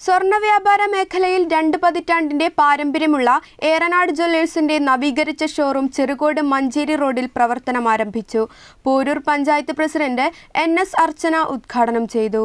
സ്വർണ വ്യാപാര മേഖലയിൽ രണ്ട് പതിറ്റാണ്ടിന്റെ പാരമ്പര്യമുള്ള ഏറനാട് ജ്വല്ലേഴ്സിന്റെ നവീകരിച്ച ഷോറൂം ചെറുകോട് മഞ്ചേരി റോഡിൽ പ്രവർത്തനം ആരംഭിച്ചു Poroor panchayat president N S Archana ഉദ്ഘാടനം ചെയ്തു.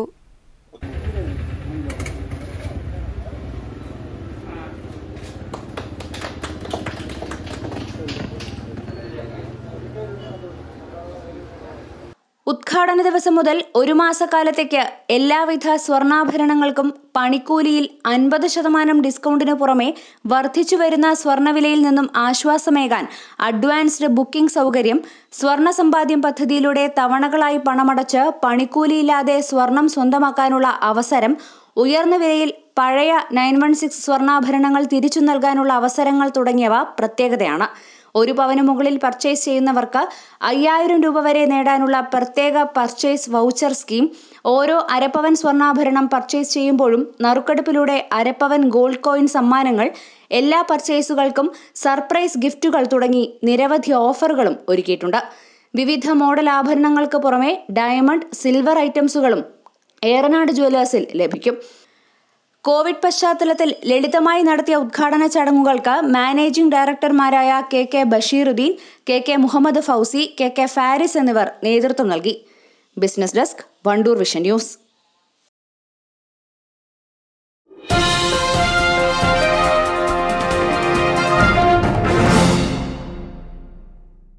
ഉദ്ഘാടന ദിവസം മുതൽ ഒരു മാസക്കാലത്തേക്ക് എല്ലാവിധ സ്വർണാഭരണങ്ങൾക്കും പണിക്കൂലിയിൽ അൻപത് ശതമാനം ഡിസ്കൗണ്ടിന് പുറമെ വർദ്ധിച്ചു വരുന്ന സ്വർണവിലയിൽ നിന്നും ആശ്വാസമേകാൻ അഡ്വാൻസ്ഡ് ബുക്കിംഗ് സൗകര്യം സ്വർണ സമ്പാദ്യം പദ്ധതിയിലൂടെ തവണകളായി പണമടച്ച് പണിക്കൂലിയില്ലാതെ സ്വർണം സ്വന്തമാക്കാനുള്ള അവസരം ഉയർന്ന വിലയിൽ പഴയ നയൻ വൺ സിക്സ് സ്വർണാഭരണങ്ങൾ തിരിച്ചു നൽകാനുള്ള അവസരങ്ങൾ തുടങ്ങിയവ പ്രത്യേകതയാണ്. ഒരു പവന് മുകളിൽ പർച്ചേസ് ചെയ്യുന്നവർക്ക് അയ്യായിരം രൂപ വരെ നേടാനുള്ള പ്രത്യേക പർച്ചേസ് വൗച്ചർ സ്കീം ഓരോ അരപ്പവൻ സ്വർണാഭരണം പർച്ചേസ് ചെയ്യുമ്പോഴും നറുക്കെടുപ്പിലൂടെ അരപ്പവൻ ഗോൾഡ് കോയിൻ സമ്മാനങ്ങൾ എല്ലാ പർച്ചേസുകൾക്കും സർപ്രൈസ് ഗിഫ്റ്റുകൾ തുടങ്ങി നിരവധി ഓഫറുകളും ഒരുക്കിയിട്ടുണ്ട്. വിവിധ മോഡൽ ആഭരണങ്ങൾക്ക് പുറമെ ഡയമണ്ട് സിൽവർ ഐറ്റംസുകളും ഏറനാട് ജ്വല്ലേഴ്സിൽ ലഭിക്കും. കോവിഡ് പശ്ചാത്തലത്തിൽ ലളിതമായി നടത്തിയ ഉദ്ഘാടന ചടങ്ങുകൾക്ക് managing ഡയറക്ടർമാരായ K K Basheeruddin K K Muhammad Fousi K K Faris എന്നിവർ നേതൃത്വം നൽകി. Business desk Wandoor vision news.